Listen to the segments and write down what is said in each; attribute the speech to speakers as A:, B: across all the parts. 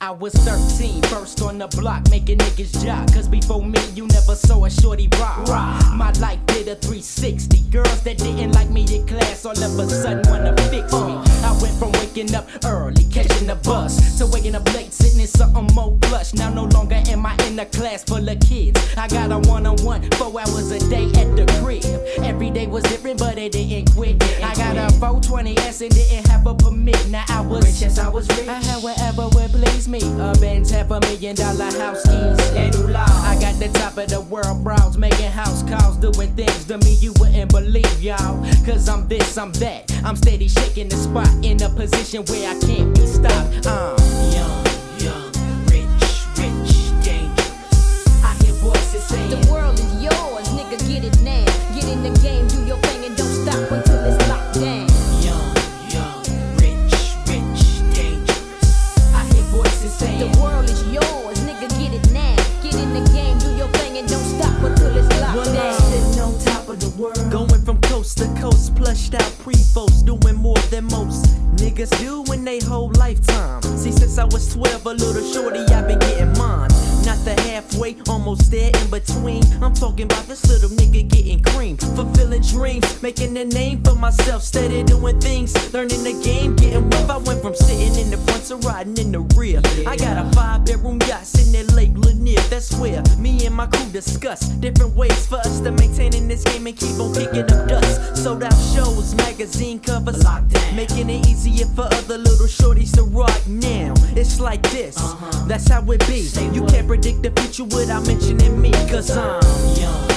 A: I was 13, first on the block, making niggas jock. Cause before me, you never saw a shorty rock. My life did a 360. Girls that didn't like me in class all of a sudden wanna fix me. Uh. I went from waking up early, catching the bus, to waking up late, sitting in something more plush. Now no longer am I in a class full of kids. I got a one on one, four hours a day at the crib. Every day was different, but it didn't quit. I 420S and didn't have a permit. Now I was rich as I was rich. I had whatever would please me. A Benz, half a million dollar house keys. And I got the top of the world browse, making house calls, doing things to me you wouldn't believe, y'all. Cause I'm this, I'm that. I'm steady shaking the spot in a position where I can't be stopped. Uh.
B: Young, young, rich, rich, dangerous.
A: I hear voices saying,
C: The world is yours, nigga, get it now. Get in the game,
D: niggas do in they whole lifetime. See, since I was 12, a little shorty, I've been getting mine. Not the halfway, almost there in between. I'm talking about this little nigga getting cream, fulfilling dreams, making a name for myself, steady doing things, learning the game, getting rough. I went from sitting in the front to riding in the rear. I got a five bedroom yacht sitting Lanier. That's where me and my crew discuss different ways for us to maintain in this game and keep on kicking up dust. Sold out shows, magazine covers,
A: Lockdown.
D: making it easier for other little shorties to rock now. It's like this, uh-huh. that's how it be.
A: Say
D: You
A: what?
D: can't predict the future without mentioning me, cause I'm
B: young,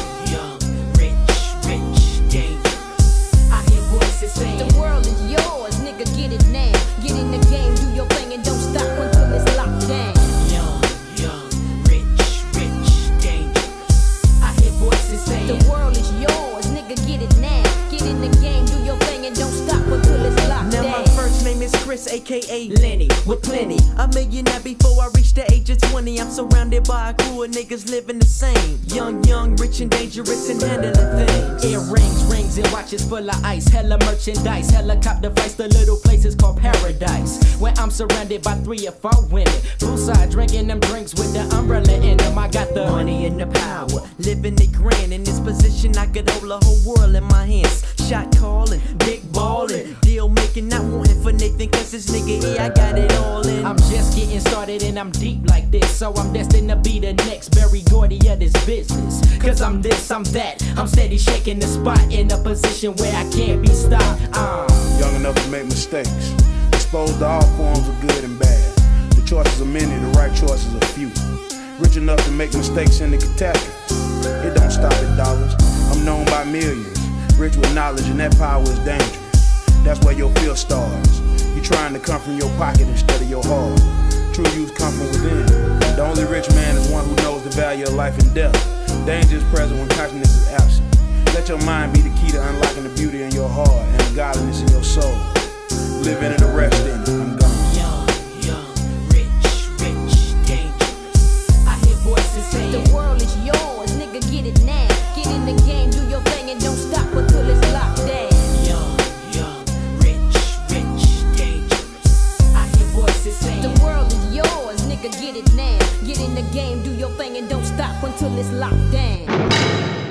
A: hear saying,
C: The world is yours, nigga, get it now. Get in the game, do your thing, and don't stop until it's locked Now
D: my first name is Chris, aka
A: Lenny,
D: with plenty. A millionaire before I reach the age of 20. I'm surrounded by a crew of niggas living the same. Young, young, rich and dangerous and handling things.
A: Earrings, rings, and watches full of ice. Hella merchandise, helicopter flights The little places called paradise. Surrounded by three or four women. Poolside drinking them drinks with the umbrella in them. I got the
D: Money and the power, living it grand. In this position, I could hold the whole world in my hands. Shot calling, big ballin', deal making, not wanting for Nathan, cause this nigga here, I got it all in.
A: I'm just getting started and I'm deep like this. So I'm destined to be the next Berry Gordy of this business. Cause I'm this, I'm that. I'm steady shaking the spot in a position where I can't be stopped. Uh.
E: young enough to make mistakes. Exposed to all forms of good and bad. The choices are many, the right choices are few. Rich enough to make mistakes in the catastrophe. It don't stop at dollars. I'm known by millions. Rich with knowledge, and that power is dangerous. That's where your fear starts. You're trying to come from your pocket instead of your heart. True youth come from within. The only rich man is one who knows the value of life and death. Danger is present when consciousness is absent. Let your mind be the key to unlocking the beauty in your heart and the godliness in your soul. Live in
C: stop until it's locked down.